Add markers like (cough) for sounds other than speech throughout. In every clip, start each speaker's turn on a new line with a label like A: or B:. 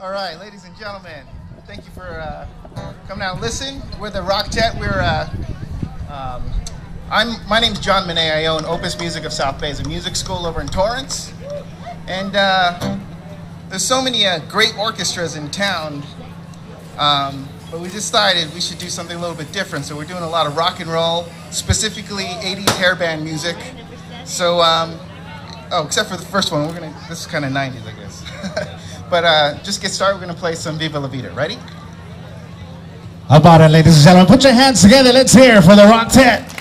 A: All right, ladies and gentlemen, thank you for uh, coming out and listen. We're the Rocktet. We're uh, um, I'm my name's John Monet. I own Opus Music of South Bay. It's a music school over in Torrance, and uh, there's so many uh, great orchestras in town. Um, but we decided we should do something a little bit different. So we're doing a lot of rock and roll, specifically 80s hairband music. So, um, oh, except for the first one, we're gonna. This is kind of 90s, I guess. (laughs) but uh, just get started. We're gonna play some Viva La Vida. Ready?
B: How about it, ladies and gentlemen? Put your hands together. Let's hear for the Rocktet.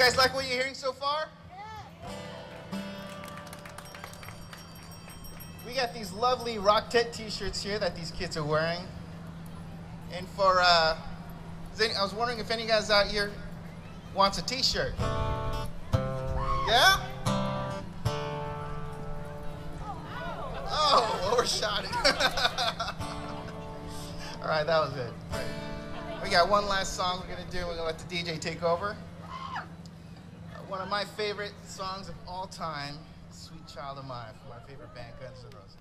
A: Guys like what you're hearing so far? We got these lovely rock Rocktet t-shirts here that these kids are wearing. And for, uh, any, I was wondering if any guys out here wants a t-shirt. Yeah? Oh, (laughs) overshot it. (laughs) All right, that was it. We got one last song we're gonna do. We're gonna let the DJ take over one of my favorite songs of all time, Sweet Child of Mine, from my favorite band, Guns N' Roses.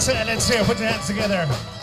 A: Let's uh, hear. Uh, put your hands together.